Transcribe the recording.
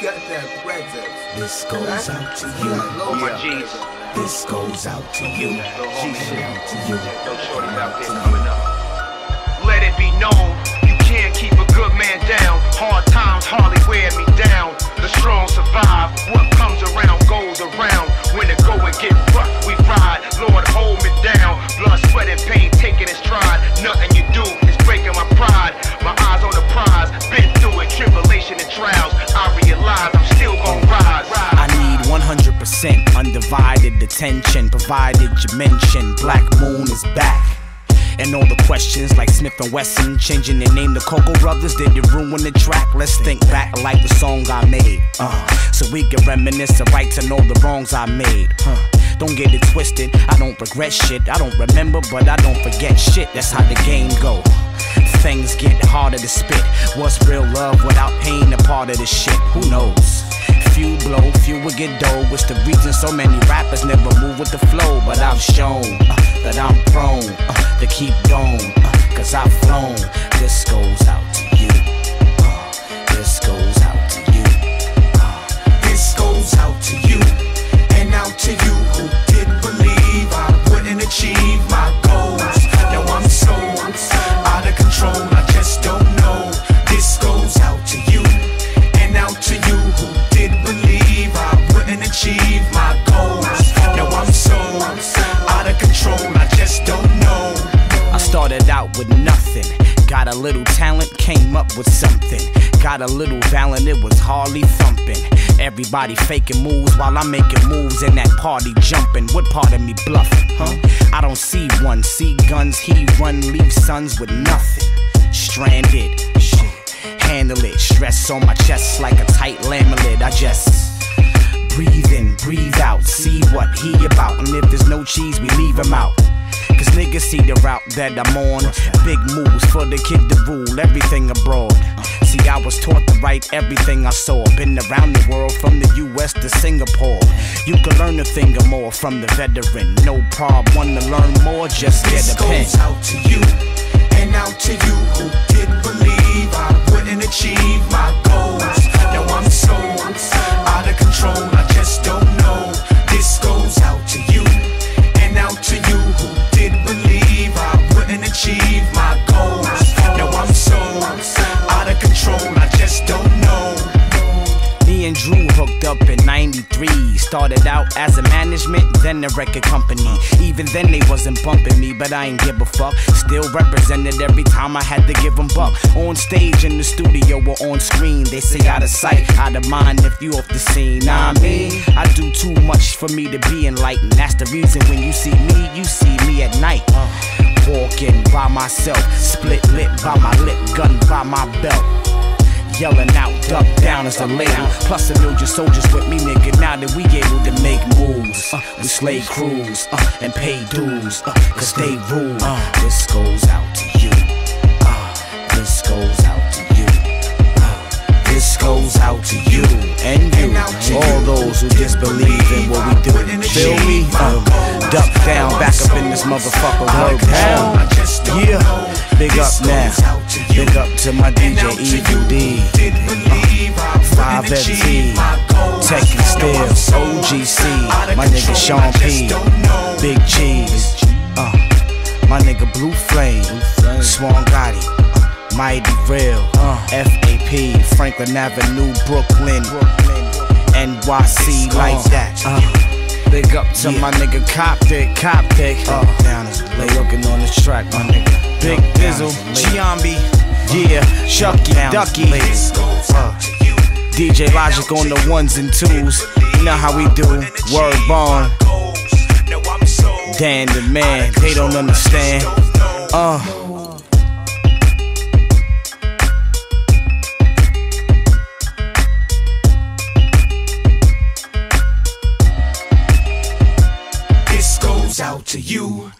got that presence. This goes out to you. Lord, my G's. This goes out to you. Little homie. G out to you. Those shorties out there coming up. Let it be known, you can't keep a good man down. Hard times hardly wear me down. The strong survive. Attention, provided you mention Black Moon is back. And all the questions like Smif-N-Wessun changing their name to Cocoa Brovaz, did it ruin the track? Let's think back like the song I made, uh, so we can reminisce the right to know the wrongs I made. Huh. Don't get it twisted, I don't regret shit. I don't remember, but I don't forget shit. That's how the game go. Things get harder to spit. What's real love without pain? A part of the shit. Who knows? Few blow, few will get dough. It's the reason so many rappers never move with the flow. But I've shown uh, that I'm prone uh, to keep going. Uh, Cause I've flown. This goes started out with nothing. Got a little talent, came up with something. Got a little talent, it was hardly thumping. Everybody faking moves while I'm making moves in that party jumping. What part of me bluffing, huh? I don't see one. See guns, he run, leave sons with nothing. Stranded, shit. Handle it, stress on my chest like a tight laminate. I just breathe in, breathe out, see what he about. And if there's no cheese, we leave him out. Cause niggas see the route that I'm on. Big moves for the kid to rule everything abroad. See, I was taught to write everything I saw. Been around the world from the US to Singapore. You can learn a thing or more from the veteran. No problem, wanna learn more, just get a pen. Started out as a management, then a record company. Even then they wasn't bumping me, but I ain't give a fuck. Still represented every time I had to give them buck. On stage, in the studio, or on screen. They say out of sight, out of mind if you off the scene. Nah, I mean, I do too much for me to be enlightened. That's the reason when you see me, you see me at night. Walking by myself, split lip by my lip, gun by my belt. Yelling out, duck down as the label. Plus a million soldiers with me, nigga. Now that we we slay crews uh, and pay dues, uh, cause they rule. Uh, this goes out to you. Uh, this goes out to you. Uh, this goes out to you and you. All those who disbelieve in what we do. Feel me? Uh, duck down, back up in this motherfucker. Word down. Yeah, big up now. Big up to my DJ EUD. Uh, 5FT. Tekken My nigga Sean P. Big Cheese. Uh, my nigga Blue Flame. Swan Gotti. Uh, Mighty Real. Uh, FAP. Franklin Avenue, Brooklyn. NYC like that. Uh, big up to my nigga Coptic, Coptic. Uh, down is they looking on the track, my nigga. Big Dizzle, Giambi, yeah, Shucky, Ducky. Uh, DJ Logic on the ones and twos. You know how we do. Word bond. Dan the man, they don't understand. Uh. This goes out to you.